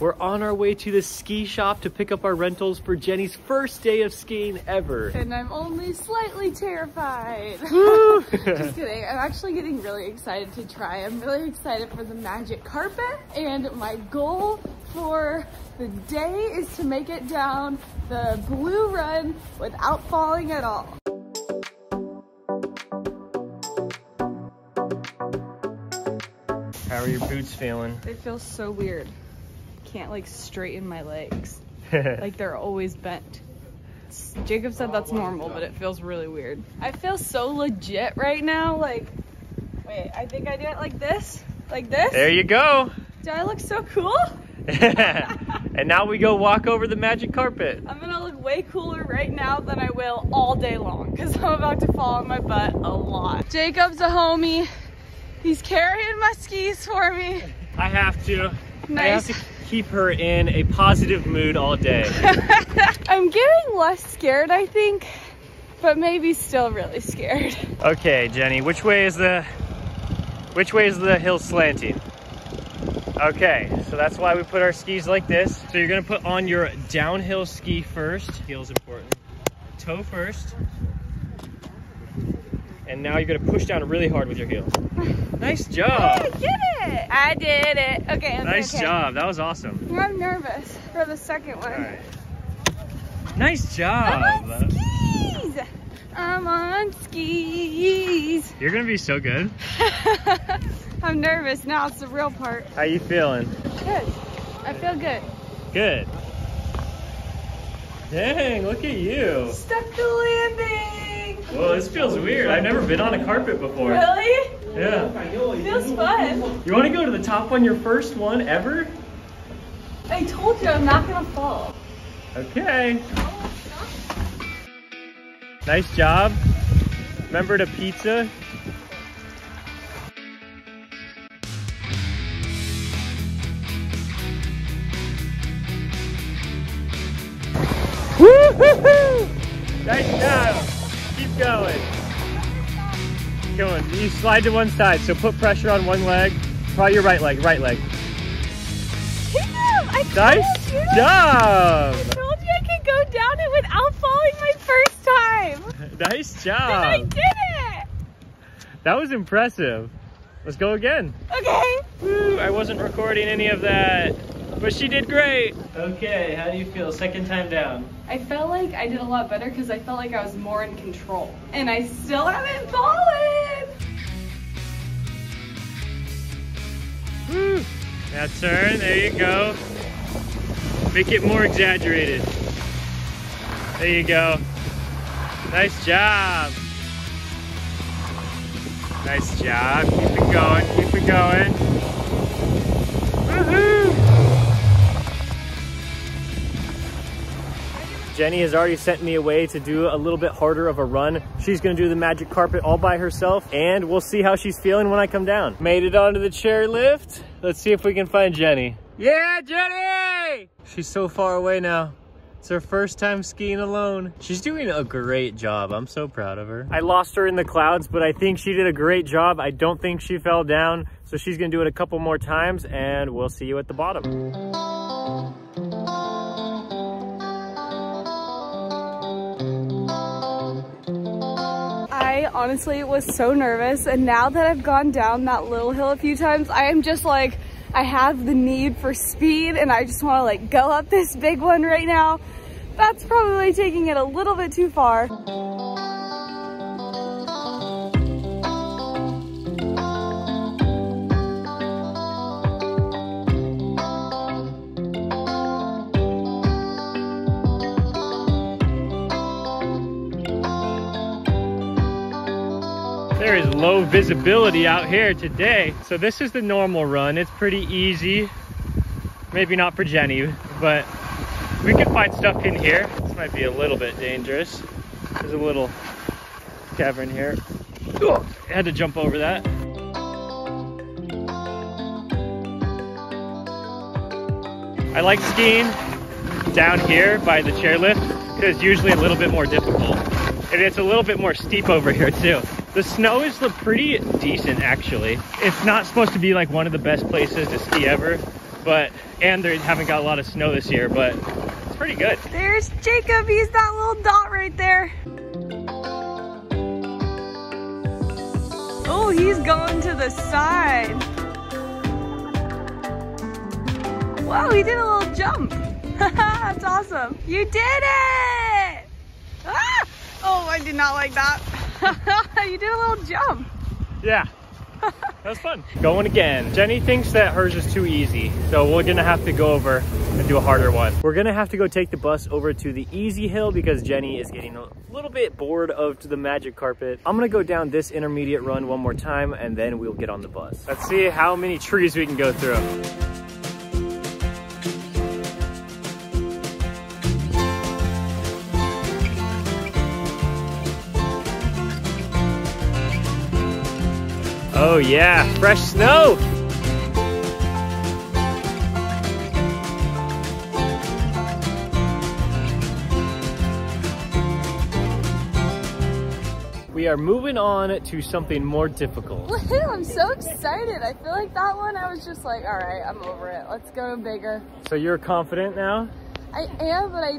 We're on our way to the ski shop to pick up our rentals for Jenny's first day of skiing ever. And I'm only slightly terrified. Just kidding. I'm actually getting really excited to try. I'm really excited for the magic carpet. And my goal for the day is to make it down the blue run without falling at all. How are your boots feeling? They feel so weird. Can't like straighten my legs. like they're always bent. Jacob said that's normal, but it feels really weird. I feel so legit right now. Like, wait, I think I do it like this. Like this? there you go. Do I look so cool? and now we go walk over the magic carpet. I'm gonna look way cooler right now than I will all day long because I'm about to fall on my butt a lot. Jacob's a homie. He's carrying my skis for me. I have to. I Nice. have to keep her in a positive mood all day. I'm getting less scared, I think, but maybe still really scared. Okay, Jenny, which way is the which way is the hill slanting? Okay, so that's why we put our skis like this. So you're gonna put on your downhill ski first. Heel's important. Toe first. And now you're gonna push down really hard with your heel. Nice job. I did it! I did it. Okay, okay, Nice okay. job. That was awesome. I'm nervous for the second one. All right. Nice I'm job. on skis! I'm on skis. You're gonna be so good. I'm nervous now. It's the real part. How you feeling? Good. I feel good. Good. Dang, look at you. Stuck the landing. Whoa, this feels weird. I've never been on a carpet before. Really? Yeah. Feels fun. You want to go to the top on your first one ever? I told you I'm not gonna fall. Okay. Nice job. Remember the pizza? Woo-hoo-hoo! Nice job. Keep going. Come on, you slide to one side, so put pressure on one leg. Probably your right leg, right leg. Damn! I told Nice you. job. I told you I could go down it without falling my first time. Nice And I job. did it. That was impressive. Let's go again. Okay. Woo, I wasn't recording any of that, but she did great. Okay, how do you feel? Second time down. I felt like I did a lot better because I felt like I was more in control. And I still haven't fallen. Woo. Now turn, there you go. Make it more exaggerated. There you go. Nice job. Nice job. Keep it going, keep it going. Jenny has already sent me away to do a little bit harder of a run. She's gonna do the magic carpet all by herself and we'll see how she's feeling when I come down. Made it onto the chair lift. Let's see if we can find Jenny. Yeah, Jenny! She's so far away now. It's her first time skiing alone. She's doing a great job. I'm so proud of her. I lost her in the clouds, but I think she did a great job. I don't think she fell down. So she's gonna do it a couple more times and we'll see you at the bottom. I honestly was so nervous and now that I've gone down that little hill a few times, I am just like, I have the need for speed and I just wanna like go up this big one right now. That's probably taking it a little bit too far. Low visibility out here today. So this is the normal run. It's pretty easy. Maybe not for Jenny, but we can find stuff in here. This might be a little bit dangerous. There's a little cavern here. Oh, I had to jump over that. I like skiing down here by the chairlift because it's usually a little bit more difficult. And it's a little bit more steep over here too. The snow is pretty decent actually. It's not supposed to be like one of the best places to ski ever, but, and they haven't got a lot of snow this year, but it's pretty good. There's Jacob. He's that little dot right there. Oh, he's going to the side. Wow, he did a little jump. That's awesome. You did it! Ah! Oh, I did not like that. you did a little jump. Yeah, that was fun. Going again. Jenny thinks that hers is too easy, so we're gonna have to go over and do a harder one. We're gonna have to go take the bus over to the easy hill because Jenny is getting a little bit bored of the magic carpet. I'm gonna go down this intermediate run one more time and then we'll get on the bus. Let's see how many trees we can go through. Oh yeah, fresh snow. We are moving on to something more difficult. I'm so excited. I feel like that one, I was just like, all right, I'm over it. Let's go bigger. So you're confident now? I am, but I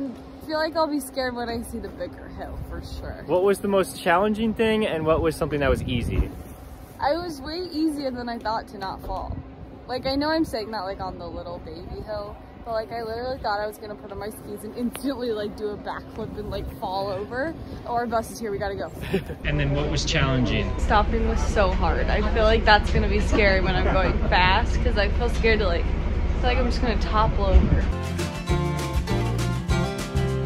feel like I'll be scared when I see the bigger hill for sure. What was the most challenging thing and what was something that was easy? I was way easier than I thought to not fall. Like, I know I'm saying that like on the little baby hill, but like I literally thought I was gonna put on my skis and instantly like do a backflip and like fall over. Oh, our bus is here, we gotta go. and then what was challenging? Stopping was so hard. I feel like that's gonna be scary when I'm going fast because I feel scared to like, I feel like I'm just gonna topple over.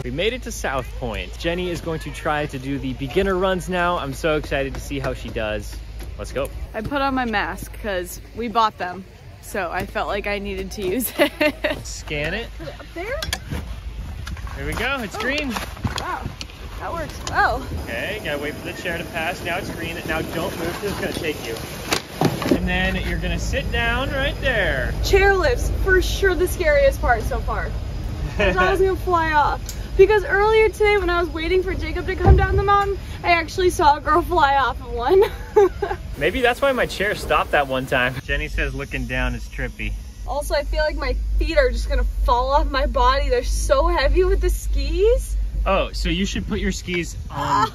We made it to South Point. Jenny is going to try to do the beginner runs now. I'm so excited to see how she does. Let's go. I put on my mask because we bought them. So I felt like I needed to use it. Scan it. Put it up there? Here we go, it's oh. green. Wow, that works well. Okay, gotta wait for the chair to pass. Now it's green. Now don't move because it's gonna take you. And then you're gonna sit down right there. Chair lifts, for sure the scariest part so far. I thought I was gonna fly off. Because earlier today when I was waiting for Jacob to come down the mountain, I actually saw a girl fly off of one. Maybe that's why my chair stopped that one time. Jenny says looking down is trippy. Also, I feel like my feet are just gonna fall off my body. They're so heavy with the skis. Oh, so you should put your skis on,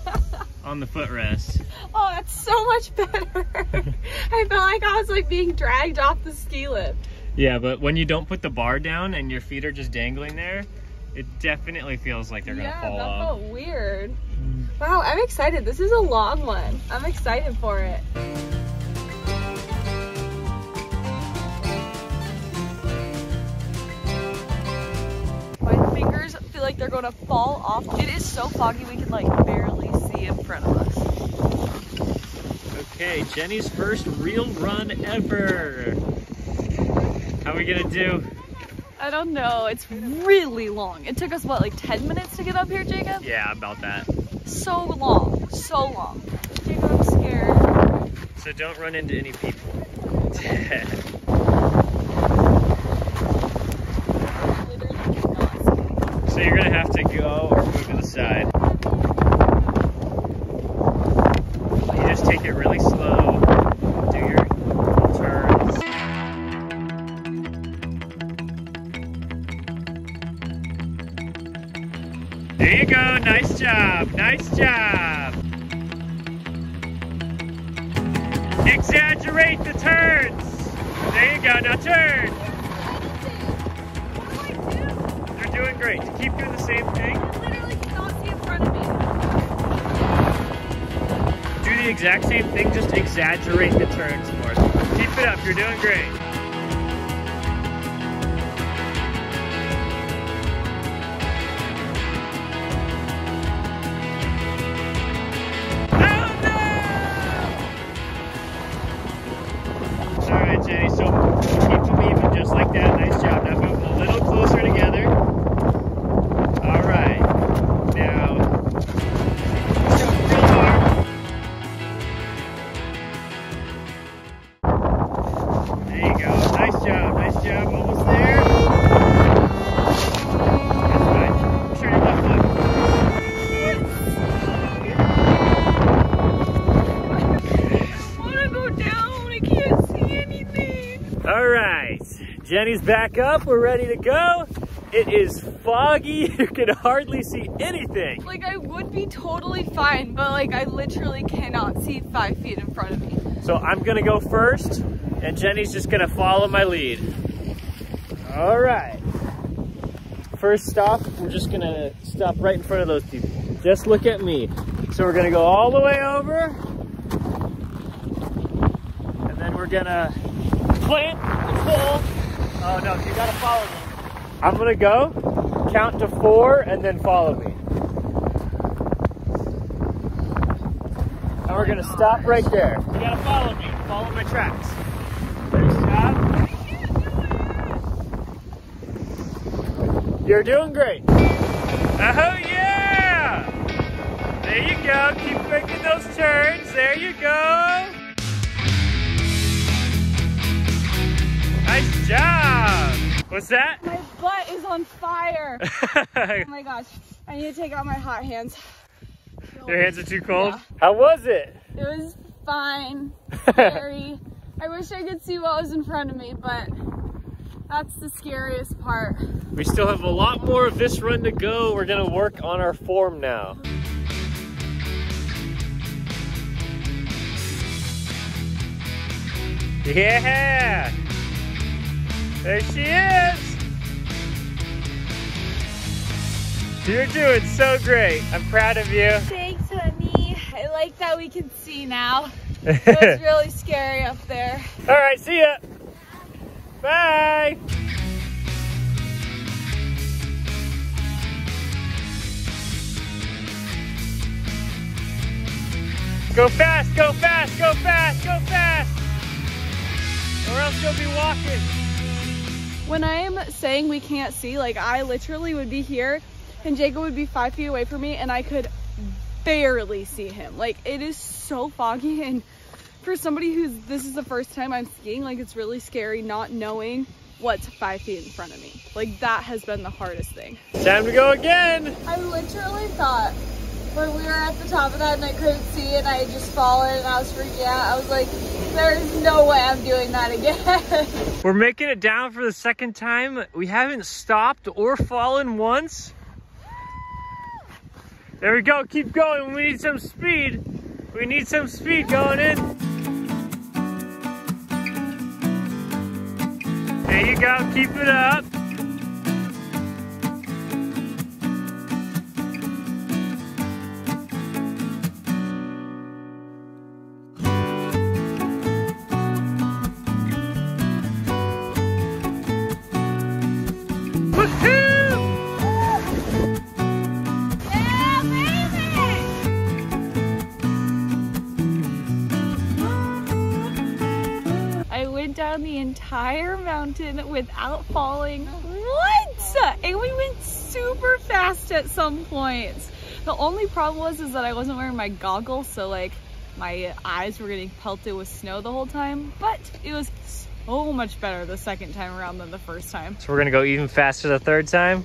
on the footrest. Oh, that's so much better. I felt like I was like being dragged off the ski lift. Yeah, but when you don't put the bar down and your feet are just dangling there, it definitely feels like they're yeah, gonna fall off. that off. felt weird. Wow, I'm excited. This is a long one. I'm excited for it. My fingers feel like they're gonna fall off. It is so foggy we can like barely see in front of us. Okay, Jenny's first real run ever. How are we gonna do? I don't know. It's really long. It took us, what, like 10 minutes to get up here, Jacob? Yeah, about that. So long. So long. Jacob, I'm scared. So don't run into any people. so you're gonna have to go or move to the side. Exaggerate the turns. There you go, now turn. You're doing great. Keep doing the same thing. Do the exact same thing, just exaggerate the turns more. Keep it up, you're doing great. Jenny's back up. We're ready to go. It is foggy. You can hardly see anything. Like I would be totally fine, but like I literally cannot see five feet in front of me. So I'm gonna go first and Jenny's just gonna follow my lead. All right. First stop, we're just gonna stop right in front of those people. Just look at me. So we're gonna go all the way over and then we're gonna plant the pole. Oh no, you gotta follow me. I'm gonna go, count to four, and then follow me. And we're gonna stop right there. You gotta follow me, follow my tracks. Ready, stop. You're doing great. Oh yeah! There you go, keep making those turns, there you go. Nice job! What's that? My butt is on fire. oh my gosh, I need to take out my hot hands. Your hands are too cold? Yeah. How was it? It was fine, scary. I wish I could see what was in front of me, but that's the scariest part. We still have a lot more of this run to go. We're gonna work on our form now. Yeah! There she is! You're doing so great. I'm proud of you. Thanks, honey. I like that we can see now. It was really scary up there. All right, see ya. Bye. Go fast, go fast, go fast, go fast. Or else you'll be walking. When I am saying we can't see, like I literally would be here and Jacob would be five feet away from me and I could barely see him. Like it is so foggy and for somebody who's this is the first time I'm skiing, like it's really scary not knowing what's five feet in front of me. Like that has been the hardest thing. Time to go again. I literally thought when we were at the top of that and I couldn't see and I had just fallen and I was freaking out, I was like, there's no way I'm doing that again. We're making it down for the second time. We haven't stopped or fallen once. There we go, keep going. We need some speed. We need some speed going in. There you go, keep it up. Entire mountain without falling once, and we went super fast at some points. The only problem was is that I wasn't wearing my goggles, so like my eyes were getting pelted with snow the whole time, but it was so much better the second time around than the first time. So we're gonna go even faster the third time.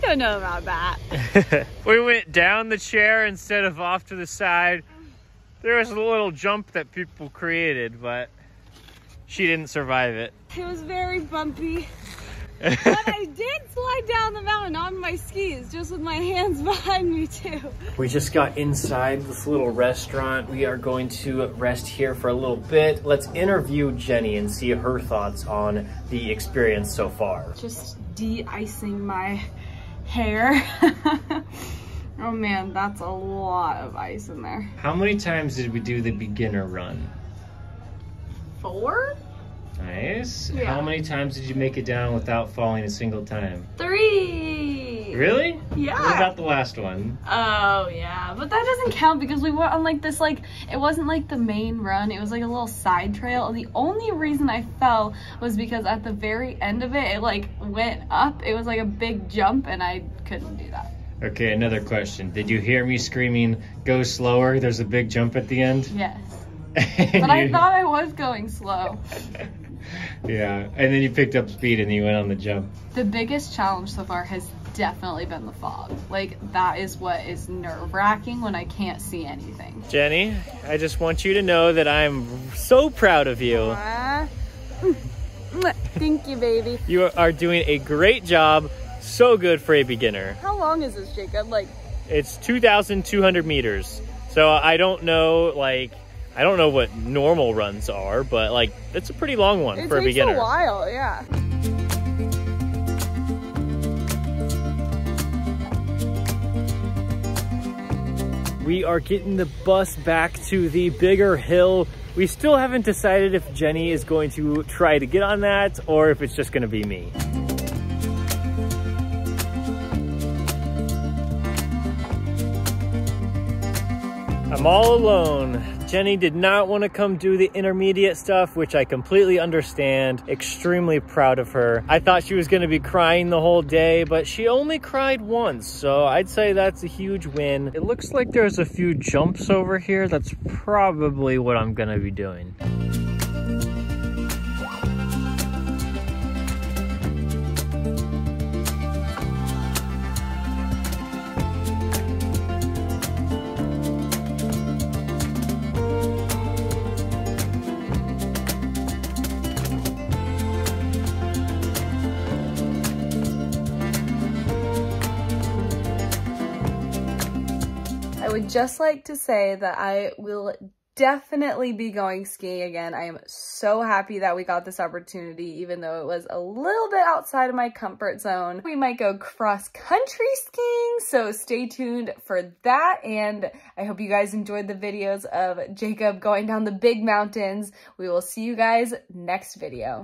Don't know about that. we went down the chair instead of off to the side. There was a little jump that people created, but she didn't survive it. It was very bumpy. but I did slide down the mountain on my skis, just with my hands behind me too. We just got inside this little restaurant. We are going to rest here for a little bit. Let's interview Jenny and see her thoughts on the experience so far. Just de-icing my hair. oh man, that's a lot of ice in there. How many times did we do the beginner run? Four? Nice. Yeah. How many times did you make it down without falling a single time? Three! Really? Yeah. What about the last one? Oh yeah, but that doesn't count because we went on like this like it wasn't like the main run. It was like a little side trail. And the only reason I fell was because at the very end of it, it like went up. It was like a big jump, and I couldn't do that. Okay, another question. Did you hear me screaming, go slower? There's a big jump at the end. Yes, but I thought I was going slow. yeah, and then you picked up speed and you went on the jump. The biggest challenge so far has definitely been the fog. Like that is what is nerve wracking when I can't see anything. Jenny, I just want you to know that I'm so proud of you. Thank you, baby. You are doing a great job. So good for a beginner. How long is this, Jacob? Like, it's 2,200 meters. So I don't know, like, I don't know what normal runs are, but like, it's a pretty long one it for a beginner. It takes a while, yeah. We are getting the bus back to the bigger hill. We still haven't decided if Jenny is going to try to get on that or if it's just gonna be me. I'm all alone. Jenny did not want to come do the intermediate stuff, which I completely understand. Extremely proud of her. I thought she was going to be crying the whole day, but she only cried once, so I'd say that's a huge win. It looks like there's a few jumps over here. That's probably what I'm going to be doing. Would just like to say that I will definitely be going skiing again. I am so happy that we got this opportunity, even though it was a little bit outside of my comfort zone. We might go cross country skiing, so stay tuned for that. And I hope you guys enjoyed the videos of Jacob going down the big mountains. We will see you guys next video.